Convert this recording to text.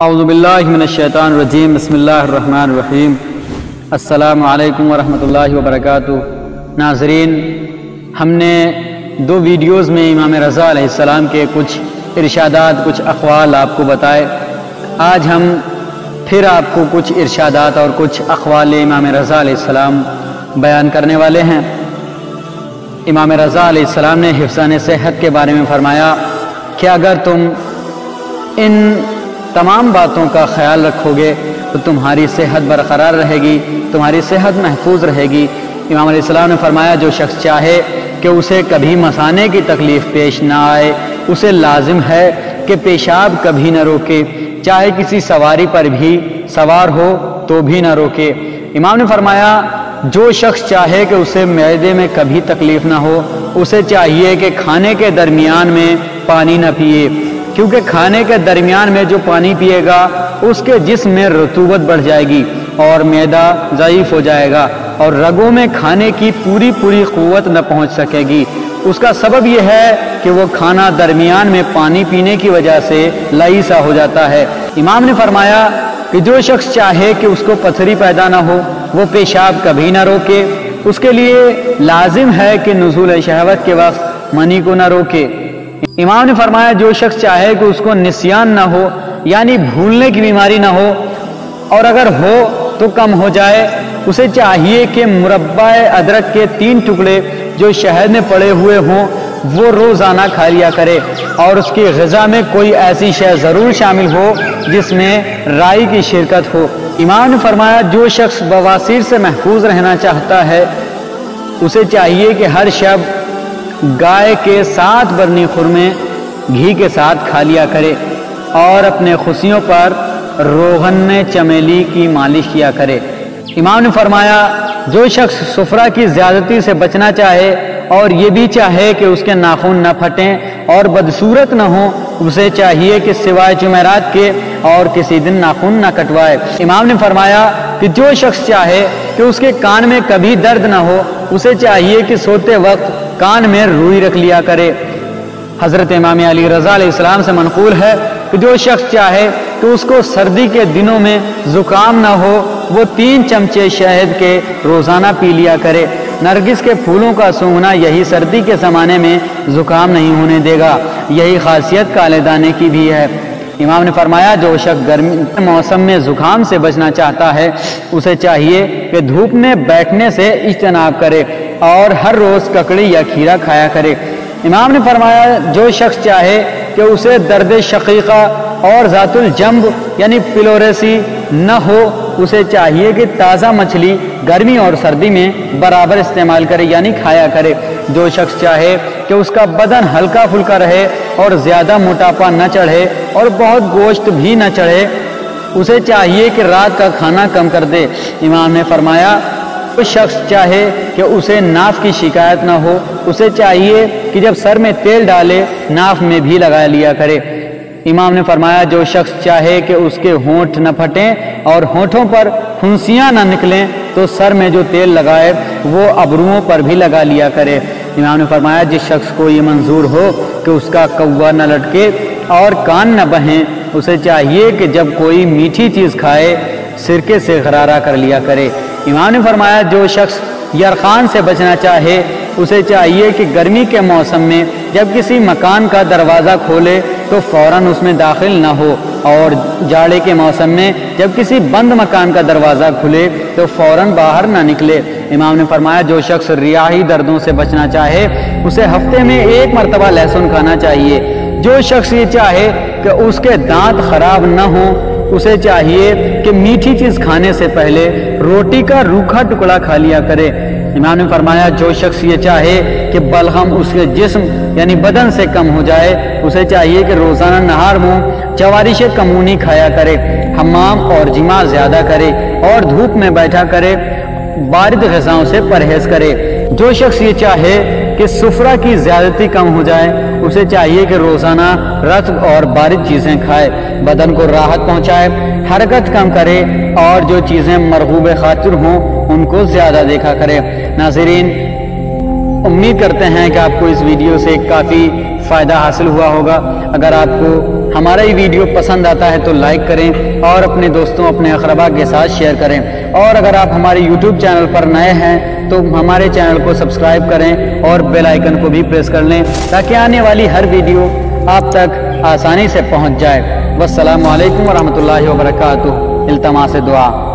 اعوذ باللہ من الشیطان الرجیم، بسم اللہ الرحمن الرحیم۔ السلام علیکم ورحمۃ اللہ وبرکاتہ۔ ناظرین، ہم نے دو ویڈیوز میں امام رضا علیہ السلام کے کچھ ارشادات، کچھ اقوال آپ کو بتائے۔ آج ہم پھر آپ کو کچھ ارشادات اور کچھ اقوال امام رضا علیہ السلام بیان کرنے والے ہیں۔ امام رضا علیہ السلام نے حفظان صحت کے بارے میں فرمایا کہ اگر تم ان تمام باتوں کا خیال رکھو گے تو تمہاری صحت برقرار رہے گی، تمہاری صحت محفوظ رہے گی۔ امام علیہ السلام نے فرمایا، جو شخص چاہے کہ اسے کبھی مسانے کی تکلیف پیش نہ آئے، اسے لازم ہے کہ پیشاب کبھی نہ روکے۔ چاہے کسی سواری پر بھی سوار ہو تو بھی نہ روکے۔ امام نے فرمایا، جو شخص چاہے کہ اسے معدے میں کبھی تکلیف نہ ہو، اسے چاہیے کہ کھانے کے درمیان میں پانی نہ پیے۔ کیونکہ کھانے کے درمیان میں جو پانی پیے گا، اس کے جسم میں رطوبت بڑھ جائے گی اور میدا ضعیف ہو جائے گا اور رگوں میں کھانے کی پوری پوری قوت نہ پہنچ سکے گی۔ اس کا سبب یہ ہے کہ وہ کھانا درمیان میں پانی پینے کی وجہ سے لائی سا ہو جاتا ہے۔ امام نے فرمایا، کہ جو شخص چاہے کہ اس کو پتھری پیدا نہ ہو، وہ پیشاب کبھی نہ روکے۔ اس کے لیے لازم ہے کہ نزول شہوت کے وقت منی کو نہ روکے۔ امام نے فرمایا جو شخص چاہے کہ اس کو نسیان نہ ہو یعنی بھولنے کی بیماری نہ ہو، اور اگر ہو تو کم ہو جائے، اسے چاہیے کہ مربع ادرک کے تین ٹکڑے جو شہد میں پڑے ہوئے ہوں، وہ روزانہ کھا لیا کرے۔ اور اس کی غذا میں کوئی ایسی شے ضرور شامل ہو جس میں رائی کی شرکت ہو۔ امام نے فرمایا جو شخص بواسیر سے محفوظ رہنا چاہتا ہے، اسے چاہیے کہ ہر شب گائے کے ساتھ برنی خورمے گھی کے ساتھ کھا لیا کرے اور اپنے خوشیوں پر روغن چمیلی کی مالش کیا کرے۔ امام نے فرمایا، جو شخص سفرہ کی زیادتی سے بچنا چاہے اور یہ بھی چاہے کہ اس کے ناخن نہ پھٹیں اور بدصورت نہ ہوں، اسے چاہیے کہ سوائے جمعرات کے اور کسی دن ناخن نہ کٹوائے۔ امام نے فرمایا کہ جو شخص چاہے کہ اس کے کان میں کبھی درد نہ ہو، اسے چاہیے کہ سوتے وقت کان میں روئی رکھ لیا کرے۔ حضرت امام علی رضا علیہ السلام سے منقول ہے کہ جو شخص چاہے کہ اس کو سردی کے دنوں میں زکام نہ ہو، وہ تین چمچے شہد کے روزانہ پی لیا کرے۔ نرگس کے پھولوں کا سونگنا یہی سردی کے زمانے میں زکام نہیں ہونے دے گا۔ یہی خاصیت کالے دانے کی بھی ہے۔ امام نے فرمایا، جو شخص گرمی موسم میں زکام سے بچنا چاہتا ہے، اسے چاہیے کہ دھوپ میں بیٹھنے سے اجتناب کرے۔ اور ہر روز ککڑی یا کھیرا کھایا کرے۔ امام نے فرمایا، جو شخص چاہے کہ اسے درد شقیقہ اور ذات الجنب یعنی پلوریسی نہ ہو، اسے چاہیے کہ تازہ مچھلی گرمی اور سردی میں برابر استعمال کرے یعنی کھایا کرے۔ جو شخص چاہے کہ اس کا بدن ہلکا پھلکا رہے اور زیادہ موٹاپا نہ چڑھے اور بہت گوشت بھی نہ چڑھے، اسے چاہیے کہ رات کا کھانا کم کر دے۔ امام نے فرمایا شخص چاہے کہ اسے ناف کی شکایت نہ ہو، اسے چاہیے کہ جب سر میں تیل ڈالے، ناف میں بھی لگا لیا کرے۔ امام نے فرمایا، جو شخص چاہے کہ اس کے ہونٹ نہ پھٹیں اور ہونٹوں پر پھنسیاں نہ نکلیں، تو سر میں جو تیل لگائے، وہ ابروؤں پر بھی لگا لیا کرے۔ امام نے فرمایا، جس شخص کو یہ منظور ہو کہ اس کا کوا نہ لٹکے اور کان نہ بہیں، اسے چاہیے کہ جب کوئی میٹھی چیز کھائے، سرکے سے غرارہ کر لیا کرے۔ امام نے فرمایا، جو شخص یرخان سے بچنا چاہے، اسے چاہیے کہ گرمی کے موسم میں جب کسی مکان کا دروازہ کھولے تو فوراً اس میں داخل نہ ہو، اور جاڑے کے موسم میں جب کسی بند مکان کا دروازہ کھلے تو فوراً باہر نہ نکلے۔ امام نے فرمایا، جو شخص ریاحی دردوں سے بچنا چاہے، اسے ہفتے میں ایک مرتبہ لہسن کھانا چاہیے۔ جو شخص یہ چاہے کہ اس کے دانت خراب نہ ہوں اسے چاہیے کہ میٹھی چیز کھانے سے پہلے روٹی کا روکھا ٹکڑا کھا لیا کرے۔ امام نے فرمایا، جو شخص یہ چاہے کہ بلغم اس کے جسم یعنی بدن سے کم ہو جائے، اسے چاہیے کہ روزانہ نہار منہ چوارش کمونی کھایا کرے، حمام اور جمع زیادہ کرے اور دھوپ میں بیٹھا کرے، بارد غذاؤں سے پرہیز کرے۔ جو شخص یہ چاہے کہ سفرہ کی زیادتی کم ہو جائے، اسے چاہیے کہ روزانہ رتب اور بارد چیزیں کھائے، بدن کو راحت پہنچائے، حرکت کم کرے، اور جو چیزیں مرغوب خاطر ہوں، ان کو زیادہ دیکھا کرے۔ ناظرین، امید کرتے ہیں کہ آپ کو اس ویڈیو سے کافی فائدہ حاصل ہوا ہوگا۔ اگر آپ کو ہمارا یہ ویڈیو پسند آتا ہے تو لائک کریں اور اپنے دوستوں، اپنے اقربا کے ساتھ شیئر کریں۔ اور اگر آپ ہمارے یوٹیوب چینل پر نئے ہیں تو ہمارے چینل کو سبسکرائب کریں اور بیل آئیکن کو بھی پریس کر لیں تاکہ آنے والی ہر ویڈیو آپ تک آسانی سے پہنچ جائے۔ والسلام علیکم ورحمۃ اللہ وبرکاتہ۔ التماس دعا۔